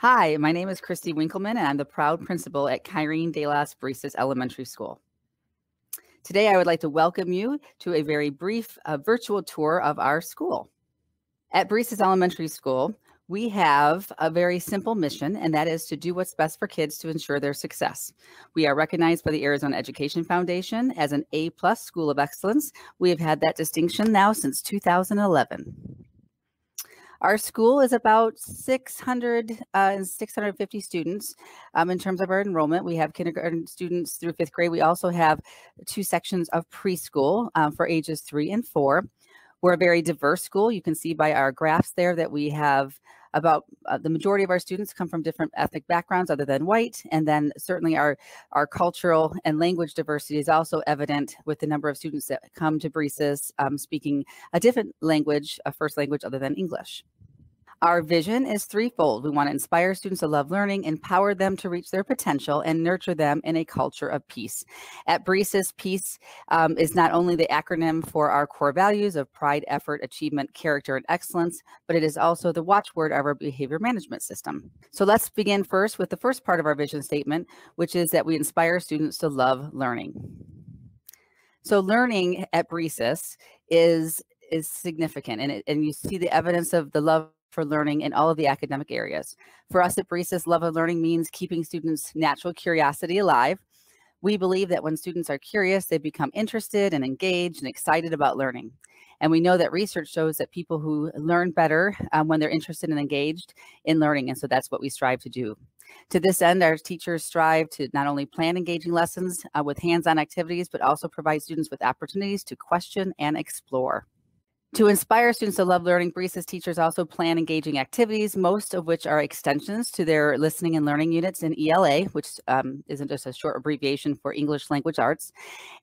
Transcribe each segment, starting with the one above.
Hi, my name is Christy Winkleman, and I'm the proud principal at Kyrene de las Brisas Elementary School. Today, I would like to welcome you to a very brief uh, virtual tour of our school. At Brisas Elementary School, we have a very simple mission, and that is to do what's best for kids to ensure their success. We are recognized by the Arizona Education Foundation as an A plus school of excellence. We have had that distinction now since 2011. Our school is about 600 uh, 650 students um, in terms of our enrollment. We have kindergarten students through fifth grade. We also have two sections of preschool um, for ages three and four. We're a very diverse school. You can see by our graphs there that we have about uh, the majority of our students come from different ethnic backgrounds other than white. And then certainly our, our cultural and language diversity is also evident with the number of students that come to Brisas um, speaking a different language, a first language other than English. Our vision is threefold. We want to inspire students to love learning, empower them to reach their potential, and nurture them in a culture of peace. At Brisas, peace um, is not only the acronym for our core values of pride, effort, achievement, character, and excellence, but it is also the watchword of our behavior management system. So let's begin first with the first part of our vision statement, which is that we inspire students to love learning. So learning at Brisas is is significant and, it, and you see the evidence of the love for learning in all of the academic areas. For us at Brisas, love of learning means keeping students' natural curiosity alive. We believe that when students are curious, they become interested and engaged and excited about learning. And we know that research shows that people who learn better um, when they're interested and engaged in learning. And so that's what we strive to do. To this end, our teachers strive to not only plan engaging lessons uh, with hands-on activities, but also provide students with opportunities to question and explore. To inspire students to love learning, Brisas teachers also plan engaging activities, most of which are extensions to their listening and learning units in ELA, which um, isn't just a short abbreviation for English language arts.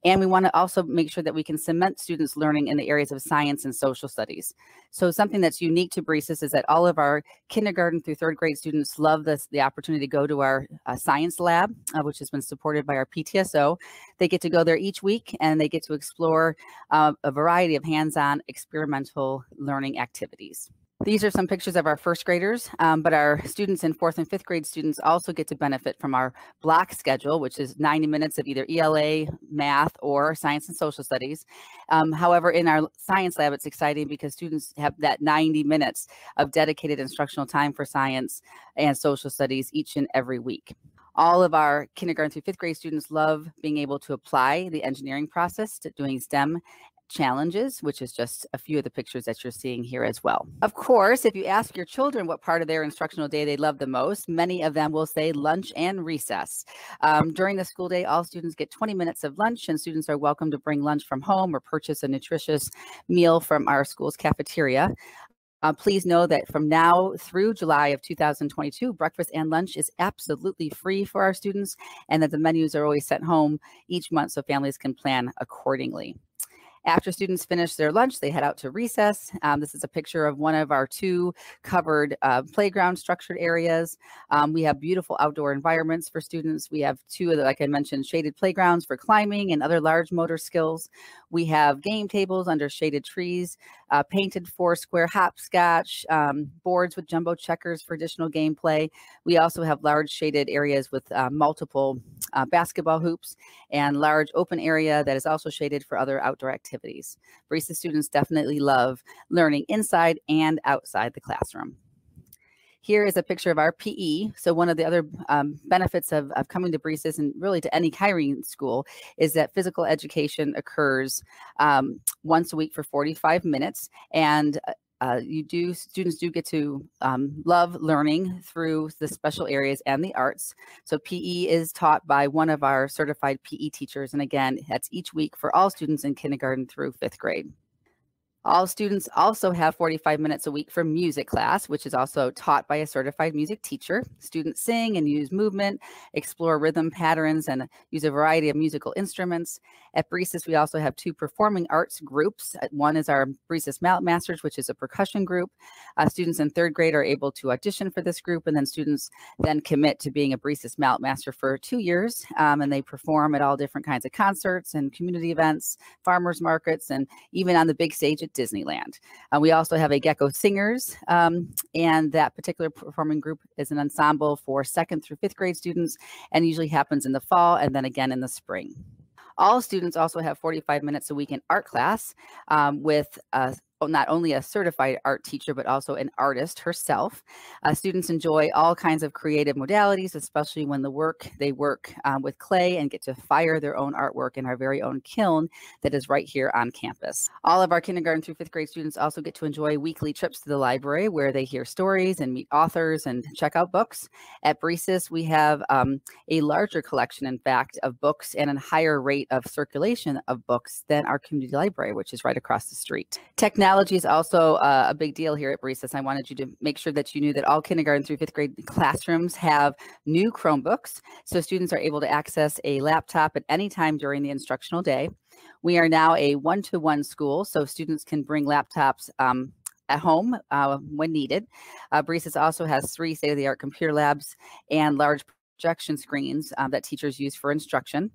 And we want to also make sure that we can cement students learning in the areas of science and social studies. So something that's unique to Brisas is that all of our kindergarten through third grade students love this, the opportunity to go to our uh, science lab, uh, which has been supported by our PTSO. They get to go there each week and they get to explore uh, a variety of hands-on experiences experimental learning activities. These are some pictures of our first graders, um, but our students in fourth and fifth grade students also get to benefit from our block schedule, which is 90 minutes of either ELA, math, or science and social studies. Um, however, in our science lab, it's exciting because students have that 90 minutes of dedicated instructional time for science and social studies each and every week all of our kindergarten through fifth grade students love being able to apply the engineering process to doing STEM challenges, which is just a few of the pictures that you're seeing here as well. Of course, if you ask your children what part of their instructional day they love the most, many of them will say lunch and recess. Um, during the school day, all students get 20 minutes of lunch and students are welcome to bring lunch from home or purchase a nutritious meal from our school's cafeteria. Uh, please know that from now through July of 2022, breakfast and lunch is absolutely free for our students and that the menus are always sent home each month so families can plan accordingly. After students finish their lunch, they head out to recess. Um, this is a picture of one of our two covered uh, playground structured areas. Um, we have beautiful outdoor environments for students. We have two of the, like I mentioned, shaded playgrounds for climbing and other large motor skills. We have game tables under shaded trees, uh, painted four square hopscotch, um, boards with jumbo checkers for additional gameplay. We also have large shaded areas with uh, multiple uh, basketball hoops and large open area that is also shaded for other outdoor activities. Brisas students definitely love learning inside and outside the classroom. Here is a picture of our PE. So one of the other um, benefits of, of coming to Brisas and really to any Kyrene school is that physical education occurs um, once a week for 45 minutes. And uh, you do students do get to um, love learning through the special areas and the arts. So PE is taught by one of our certified PE teachers. And again, that's each week for all students in kindergarten through fifth grade. All students also have 45 minutes a week for music class, which is also taught by a certified music teacher. Students sing and use movement, explore rhythm patterns, and use a variety of musical instruments. At Brisas, we also have two performing arts groups. Uh, one is our Brisas Mallet Masters, which is a percussion group. Uh, students in third grade are able to audition for this group, and then students then commit to being a Brisas Mallet Master for two years, um, and they perform at all different kinds of concerts and community events, farmers markets, and even on the big stage at Disneyland. Uh, we also have a Gecko Singers, um, and that particular performing group is an ensemble for second through fifth grade students and usually happens in the fall and then again in the spring. All students also have 45 minutes a week in art class um, with uh, not only a certified art teacher, but also an artist herself. Uh, students enjoy all kinds of creative modalities, especially when the work they work um, with clay and get to fire their own artwork in our very own kiln that is right here on campus. All of our kindergarten through fifth grade students also get to enjoy weekly trips to the library where they hear stories and meet authors and check out books. At Brisas, we have um, a larger collection, in fact, of books and a higher rate of circulation of books than our community library, which is right across the street. Technology technology is also uh, a big deal here at Brisas. I wanted you to make sure that you knew that all kindergarten through fifth grade classrooms have new Chromebooks. So students are able to access a laptop at any time during the instructional day. We are now a one-to-one -one school, so students can bring laptops um, at home uh, when needed. Uh, also has three state-of-the-art computer labs and large projection screens um, that teachers use for instruction.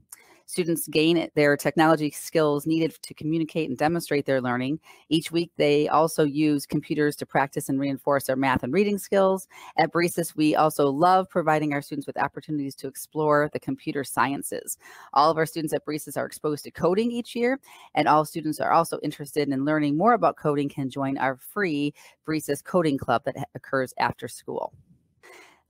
Students gain their technology skills needed to communicate and demonstrate their learning. Each week, they also use computers to practice and reinforce their math and reading skills. At Brisas, we also love providing our students with opportunities to explore the computer sciences. All of our students at Brisas are exposed to coding each year, and all students are also interested in learning more about coding can join our free Brisas Coding Club that occurs after school.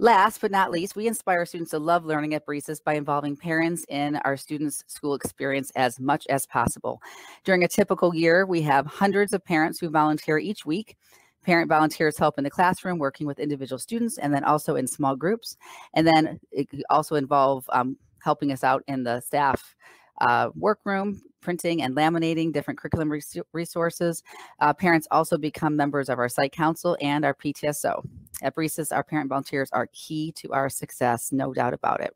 Last but not least, we inspire students to love learning at Brisas by involving parents in our students' school experience as much as possible. During a typical year, we have hundreds of parents who volunteer each week. Parent volunteers help in the classroom, working with individual students, and then also in small groups. And then it also involve um, helping us out in the staff uh, workroom, printing and laminating different curriculum res resources. Uh, parents also become members of our site council and our PTSO. At Brisas, our parent volunteers are key to our success, no doubt about it.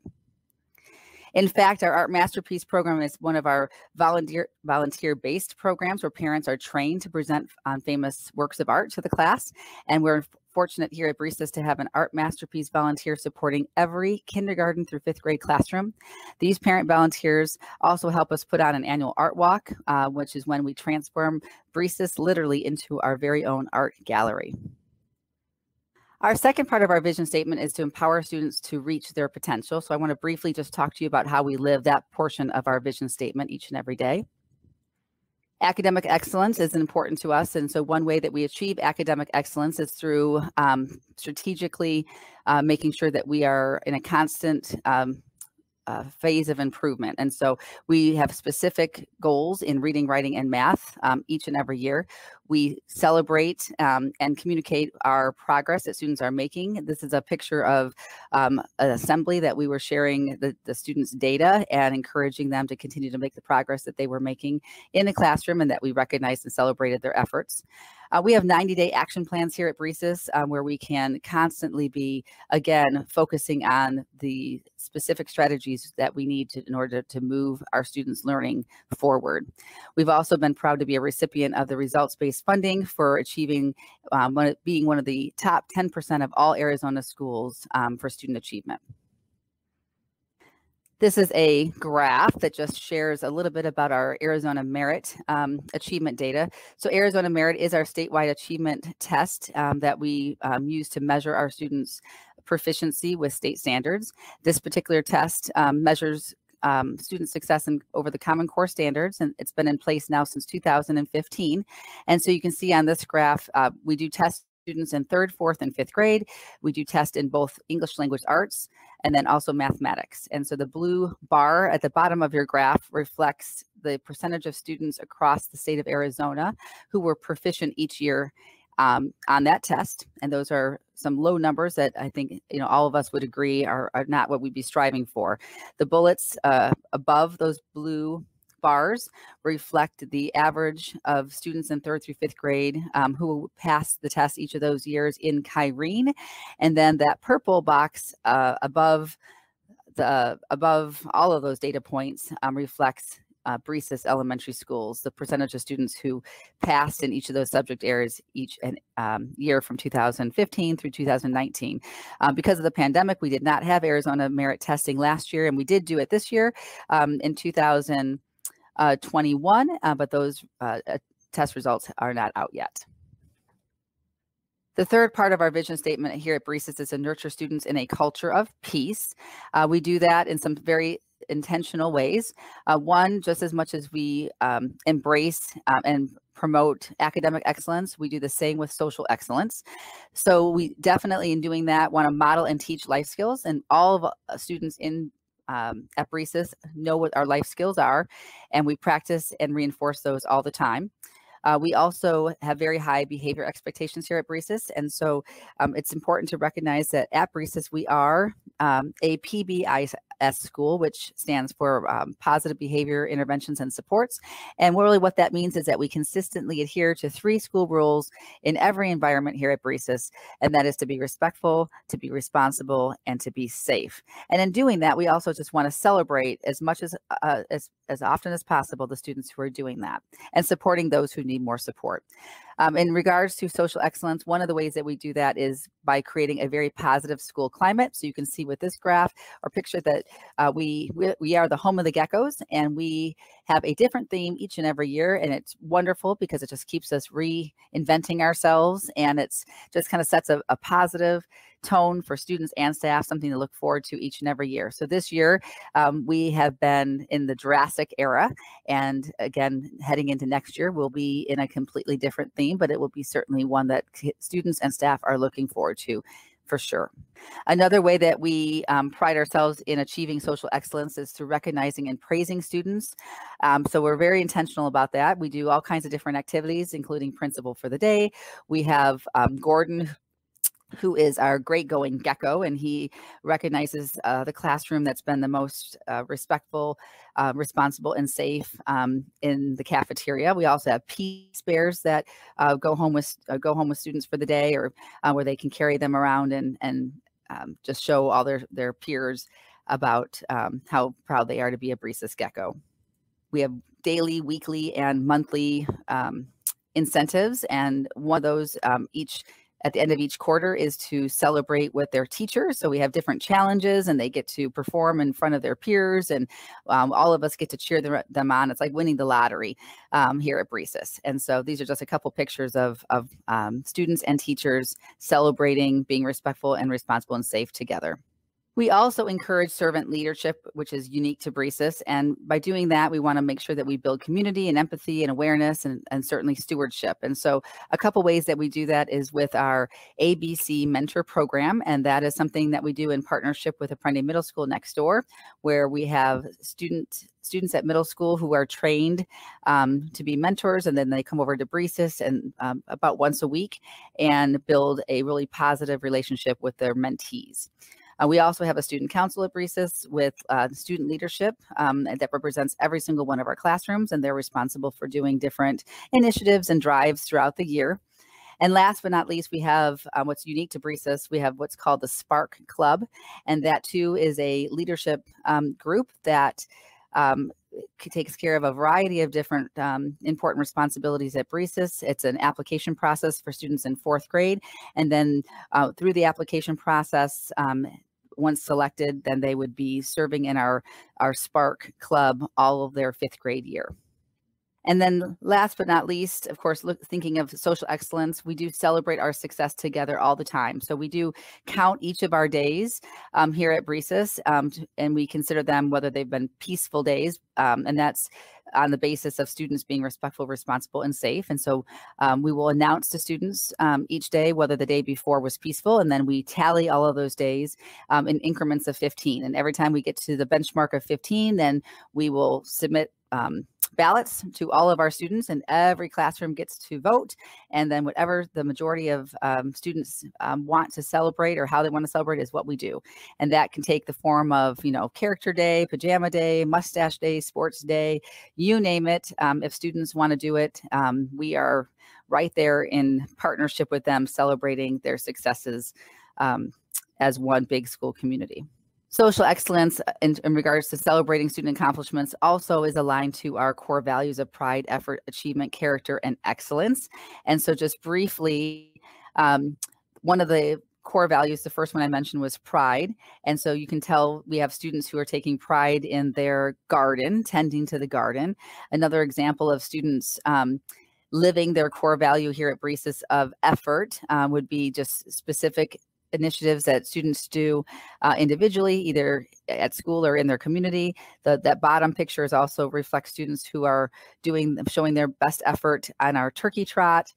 In fact, our Art Masterpiece program is one of our volunteer volunteer based programs where parents are trained to present on famous works of art to the class. And we're fortunate here at Brisas to have an art masterpiece volunteer supporting every kindergarten through fifth grade classroom. These parent volunteers also help us put on an annual art walk, uh, which is when we transform Brisas literally into our very own art gallery. Our second part of our vision statement is to empower students to reach their potential. So I want to briefly just talk to you about how we live that portion of our vision statement each and every day. Academic excellence is important to us. And so one way that we achieve academic excellence is through um, strategically uh, making sure that we are in a constant um, uh, phase of improvement. And so we have specific goals in reading, writing, and math um, each and every year. We celebrate um, and communicate our progress that students are making. This is a picture of um, an assembly that we were sharing the, the students' data and encouraging them to continue to make the progress that they were making in the classroom and that we recognized and celebrated their efforts. Uh, we have 90 day action plans here at Brisas um, where we can constantly be, again, focusing on the specific strategies that we need to, in order to move our students' learning forward. We've also been proud to be a recipient of the results based funding for achieving um, one, being one of the top 10% of all Arizona schools um, for student achievement. This is a graph that just shares a little bit about our Arizona Merit um, achievement data. So Arizona Merit is our statewide achievement test um, that we um, use to measure our students' proficiency with state standards. This particular test um, measures um, student success in, over the Common Core standards, and it's been in place now since 2015. And so you can see on this graph, uh, we do test students in third, fourth, and fifth grade. We do test in both English language arts and then also mathematics. And so the blue bar at the bottom of your graph reflects the percentage of students across the state of Arizona who were proficient each year um, on that test. And those are some low numbers that I think you know all of us would agree are, are not what we'd be striving for. The bullets uh, above those blue bars reflect the average of students in third through fifth grade um, who passed the test each of those years in Kyrene. And then that purple box uh, above the above all of those data points um, reflects uh, elementary schools, the percentage of students who passed in each of those subject areas each um, year from 2015 through 2019. Uh, because of the pandemic, we did not have Arizona merit testing last year, and we did do it this year um, in 2000 uh, 21, uh, but those uh, test results are not out yet. The third part of our vision statement here at Brisas is to nurture students in a culture of peace. Uh, we do that in some very intentional ways. Uh, one, just as much as we um, embrace um, and promote academic excellence, we do the same with social excellence. So we definitely, in doing that, want to model and teach life skills, and all of uh, students in um, Brisas know what our life skills are, and we practice and reinforce those all the time. Uh, we also have very high behavior expectations here at Brisas, and so um, it's important to recognize that at Brisas we are um, a PBIS school, which stands for um, Positive Behavior Interventions and Supports. And really, what that means is that we consistently adhere to three school rules in every environment here at Brisas, and that is to be respectful, to be responsible, and to be safe. And in doing that, we also just want to celebrate as much as uh, as as often as possible the students who are doing that and supporting those who need more support. Um, in regards to social excellence, one of the ways that we do that is by creating a very positive school climate. So you can see with this graph or picture that uh, we, we, we are the home of the geckos and we have a different theme each and every year. And it's wonderful because it just keeps us reinventing ourselves and it's just kind of sets a, a positive tone for students and staff, something to look forward to each and every year. So this year, um, we have been in the Jurassic era. And again, heading into next year, we'll be in a completely different theme, but it will be certainly one that students and staff are looking forward to for sure. Another way that we um, pride ourselves in achieving social excellence is through recognizing and praising students. Um, so we're very intentional about that. We do all kinds of different activities, including Principal for the Day. We have um, Gordon, who is our great going gecko, and he recognizes uh, the classroom that's been the most uh, respectful, uh, responsible, and safe um, in the cafeteria. We also have peace bears that uh, go home with uh, go home with students for the day, or uh, where they can carry them around and and um, just show all their their peers about um, how proud they are to be a Brisas gecko. We have daily, weekly, and monthly um, incentives, and one of those um, each at the end of each quarter is to celebrate with their teachers. So we have different challenges and they get to perform in front of their peers and um, all of us get to cheer them on. It's like winning the lottery um, here at Brisas. And so these are just a couple pictures of, of um, students and teachers celebrating being respectful and responsible and safe together. We also encourage servant leadership, which is unique to Brisas. And by doing that, we want to make sure that we build community and empathy and awareness and, and certainly stewardship. And so a couple ways that we do that is with our ABC mentor program. And that is something that we do in partnership with Aprende Middle School next door, where we have student students at middle school who are trained um, to be mentors and then they come over to Brisas and um, about once a week and build a really positive relationship with their mentees. Uh, we also have a student council at Brisas with uh, student leadership um, that represents every single one of our classrooms, and they're responsible for doing different initiatives and drives throughout the year. And last but not least, we have um, what's unique to Brisas. We have what's called the Spark Club, and that too is a leadership um, group that um, takes care of a variety of different um, important responsibilities at Brisas. It's an application process for students in fourth grade. And then uh, through the application process, um, once selected, then they would be serving in our, our Spark Club all of their fifth grade year. And then last but not least, of course, look, thinking of social excellence, we do celebrate our success together all the time. So we do count each of our days um, here at Brisas, um, and we consider them whether they've been peaceful days, um, and that's on the basis of students being respectful, responsible, and safe. And so um, we will announce to students um, each day whether the day before was peaceful, and then we tally all of those days um, in increments of 15. And every time we get to the benchmark of 15, then we will submit um, ballots to all of our students and every classroom gets to vote. And then whatever the majority of um, students um, want to celebrate or how they want to celebrate is what we do. And that can take the form of, you know, character day, pajama day, mustache day, sports day, you name it. Um, if students want to do it, um, we are right there in partnership with them celebrating their successes um, as one big school community. Social excellence uh, in, in, regards to celebrating student accomplishments also is aligned to our core values of pride, effort, achievement, character, and excellence. And so just briefly, um, one of the core values, the first one I mentioned was pride. And so you can tell we have students who are taking pride in their garden, tending to the garden. Another example of students um, living their core value here at Brisas of effort um, would be just specific initiatives that students do uh, individually, either at school or in their community. The, that bottom picture is also reflects students who are doing, showing their best effort on our turkey trot.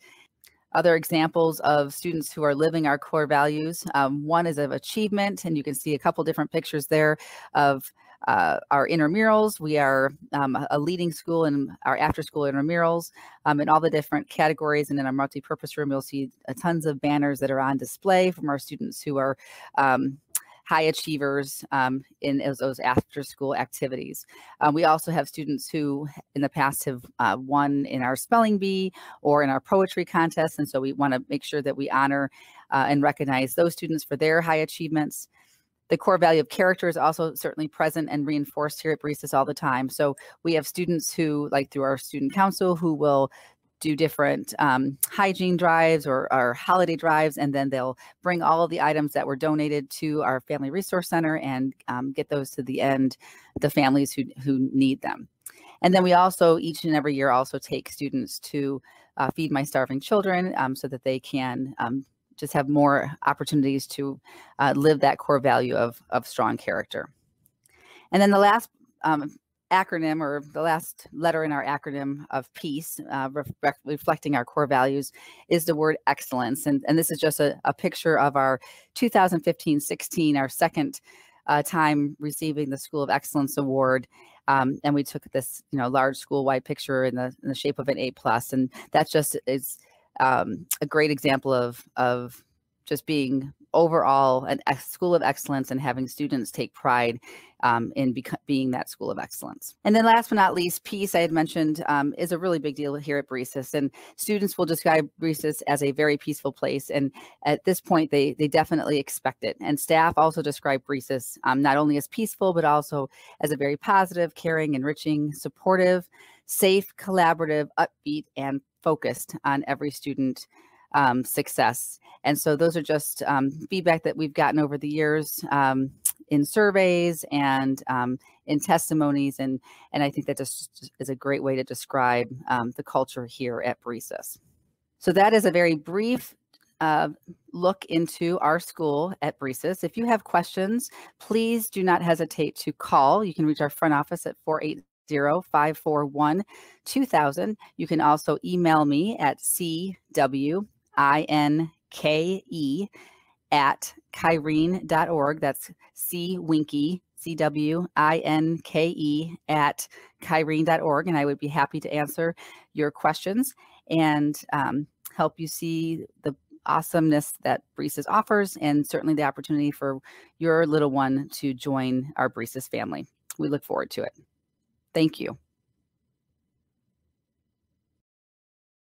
Other examples of students who are living our core values. Um, one is of achievement, and you can see a couple different pictures there of uh, our intramurals. We are um, a leading school in our after school intramurals um, in all the different categories. And in our multi-purpose room, you'll see uh, tons of banners that are on display from our students who are um, high achievers um, in those, those after school activities. Um, we also have students who in the past have uh, won in our spelling bee or in our poetry contest. And so we want to make sure that we honor uh, and recognize those students for their high achievements the core value of character is also certainly present and reinforced here at Brisas all the time. So we have students who, like through our student council, who will do different um, hygiene drives or, or holiday drives, and then they'll bring all of the items that were donated to our Family Resource Center and um, get those to the end, the families who, who need them. And then we also, each and every year, also take students to uh, Feed My Starving Children um, so that they can um, just have more opportunities to uh, live that core value of, of strong character. And then the last um, acronym or the last letter in our acronym of peace, uh, re reflecting our core values, is the word excellence. And, and this is just a, a picture of our 2015-16, our second uh, time receiving the School of Excellence Award. Um, and we took this, you know, large school-wide picture in the, in the shape of an A plus, and that just is um, a great example of of just being overall an school of excellence and having students take pride um, in being that school of excellence. And then last but not least, peace I had mentioned um, is a really big deal here at Brisas and students will describe Brisas as a very peaceful place. And at this point, they, they definitely expect it. And staff also describe Brisas um, not only as peaceful, but also as a very positive, caring, enriching, supportive, safe, collaborative, upbeat, and focused on every student um, success. And so those are just um, feedback that we've gotten over the years um, in surveys and um, in testimonies. And, and I think that just is a great way to describe um, the culture here at Brisas. So that is a very brief uh, look into our school at Brisas. If you have questions, please do not hesitate to call. You can reach our front office at 480 541 2000. You can also email me at cwinke at kyrene.org. That's C Winky, C W I N K E at kyrene.org. And I would be happy to answer your questions and um, help you see the awesomeness that Brisas offers and certainly the opportunity for your little one to join our Brisas family. We look forward to it. Thank you.